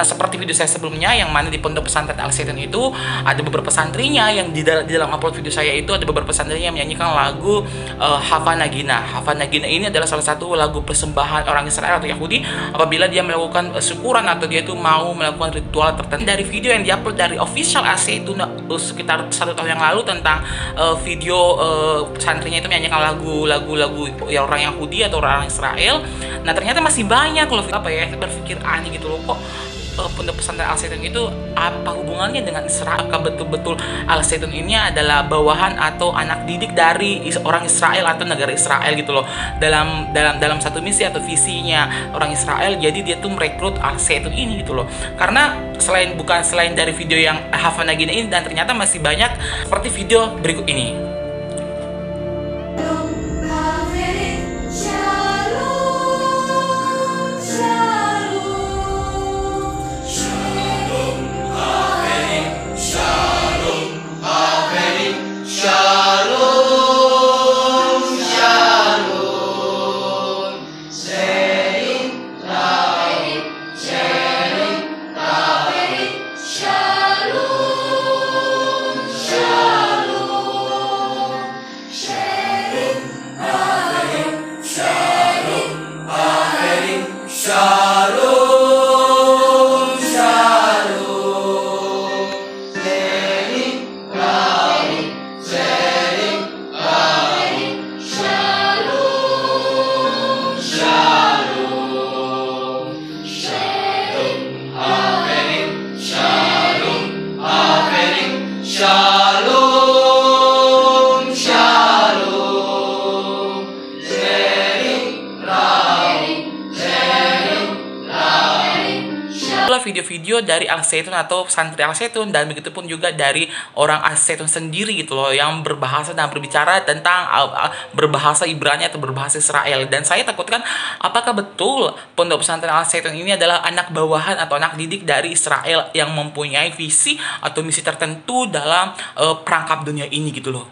Nah, seperti video saya sebelumnya yang mana di pondok pesantren Al Zaitun itu ada beberapa santrinya yang di, dal- di dalam upload video saya itu ada beberapa santrinya yang menyanyikan lagu uh, Hava Nagina. Hava Nagina ini adalah salah satu lagu persembahan orang Israel atau Yahudi apabila dia melakukan uh, syukuran atau dia itu mau melakukan ritual tertentu. Dari video yang diupload dari official Al Zaitun uh, sekitar satu tahun yang lalu tentang uh, video uh, santrinya itu menyanyikan lagu-lagu lagu ya orang Yahudi atau orang Israel. Nah ternyata masih banyak loh apa ya berpikir aneh gitu loh kok pondok pesantren Al Zaitun itu apa hubungannya dengan Israel? Apakah betul-betul Al Zaitun ini adalah bawahan atau anak didik dari orang Israel atau negara Israel gitu loh dalam dalam dalam satu misi atau visinya orang Israel jadi dia tuh merekrut Al Zaitun ini gitu loh karena selain bukan selain dari video yang Hafana Gina ini dan ternyata masih banyak seperti video berikut ini itulah video-video dari Al Zaitun atau santri Al Zaitun dan begitu pun juga dari orang Al Zaitun sendiri gitu loh yang berbahasa dan berbicara tentang uh, uh, berbahasa Ibrani atau berbahasa Israel. Dan saya takutkan apakah betul pondok pesantren Al Zaitun ini adalah anak bawahan atau anak didik dari Israel yang mempunyai visi atau misi tertentu dalam uh, perangkap dunia ini gitu loh